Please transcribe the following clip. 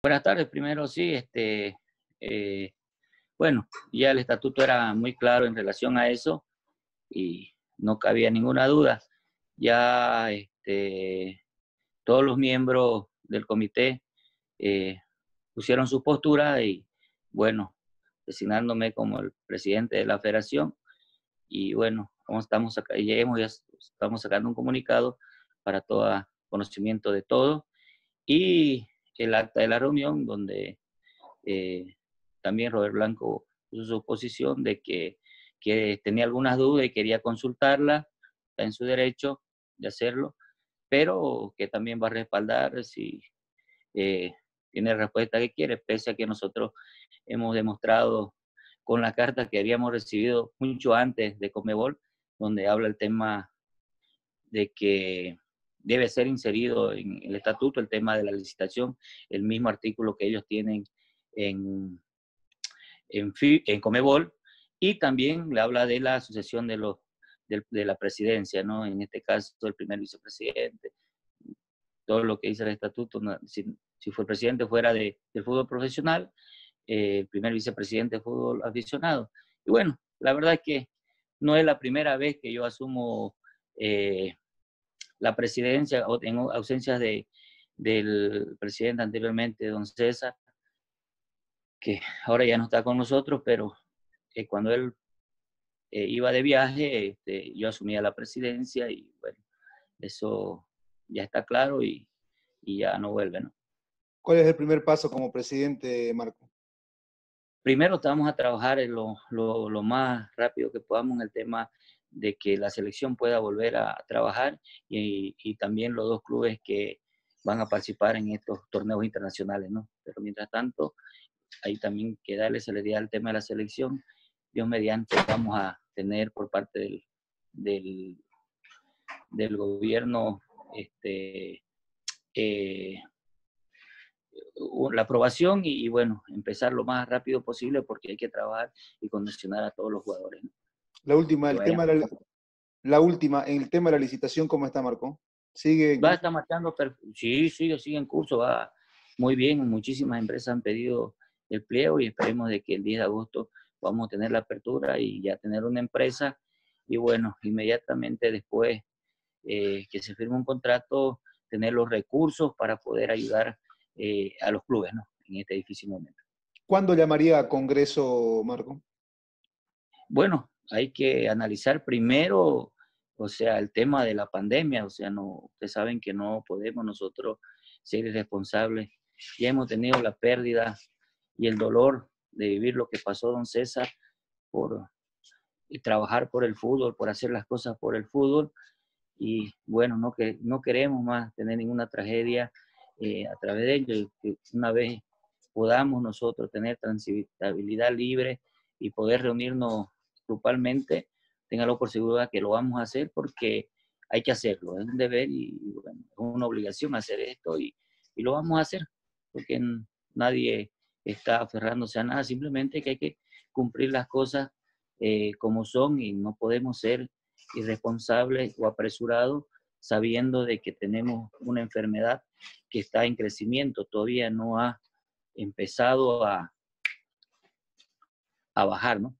Buenas tardes, primero sí, este, eh, bueno, ya el estatuto era muy claro en relación a eso y no cabía ninguna duda. Ya este, todos los miembros del comité eh, pusieron su postura y, bueno, designándome como el presidente de la federación. Y bueno, como estamos acá, lleguemos, ya estamos sacando un comunicado para todo conocimiento de todo. Y el acta de la reunión, donde eh, también Robert Blanco puso su posición de que, que, tenía algunas dudas y quería consultarla, está en su derecho de hacerlo, pero que también va a respaldar si eh, tiene la respuesta que quiere, pese a que nosotros hemos demostrado con la carta que habíamos recibido mucho antes de Comebol, donde habla el tema de que debe ser inserido en el estatuto el tema de la licitación, el mismo artículo que ellos tienen en, en, en Comebol, y también le habla de la asociación de, los, de, la presidencia, ¿no? En este caso, el primer vicepresidente, todo lo que dice el estatuto, si, si fue el presidente fuera de, del fútbol profesional, eh, el primer vicepresidente de fútbol aficionado. Y bueno, la verdad es que no es la primera vez que yo asumo eh, la presidencia en ausencia de, del presidente anteriormente, don César, que ahora ya no está con nosotros, pero eh, cuando él eh, iba de viaje, este, yo asumía la presidencia y bueno, eso ya está claro y, y ya no vuelve, ¿no? ¿Cuál es el primer paso como presidente, Marco? Primero estamos a trabajar en lo, lo, lo, más rápido que podamos en el tema de que la selección pueda volver a trabajar y, también los dos clubes que van a participar en estos torneos internacionales, ¿no? Pero mientras tanto, ahí también que darle celeridad al tema de la selección. Dios mediante vamos a tener por parte del, del, gobierno este, eh, la aprobación y, bueno, empezar lo más rápido posible porque hay que trabajar y condicionar a todos los jugadores. La última, el tema la, la, última, en el tema de la licitación, ¿cómo está, Marco? ¿Sigue? Va, está marchando, sí, sigue, sigue en curso, va muy bien. Muchísimas empresas han pedido el pliego y esperemos de que el 10 de agosto vamos a tener la apertura y ya tener una empresa. Y bueno, inmediatamente después eh, que se firme un contrato, tener los recursos para poder ayudar eh, a los clubes ¿no? en este difícil momento. ¿Cuándo llamaría a Congreso, Marco? Bueno, hay que analizar primero, o sea, el tema de la pandemia, o sea, no, ustedes saben que no podemos nosotros ser irresponsables. Ya hemos tenido la pérdida y el dolor de vivir lo que pasó don César por y trabajar por el fútbol, por hacer las cosas por el fútbol. Y bueno, no, que, no queremos más tener ninguna tragedia eh, a través de ello, que una vez podamos nosotros tener transitabilidad libre y poder reunirnos grupalmente, téngalo por seguro que lo vamos a hacer porque hay que hacerlo, es un deber y bueno, es una obligación hacer esto y, y, lo vamos a hacer, porque nadie está aferrándose a nada, simplemente que hay que cumplir las cosas eh, como son y no podemos ser irresponsables o apresurados sabiendo de que tenemos una enfermedad que está en crecimiento, todavía no ha empezado a, a bajar, ¿no?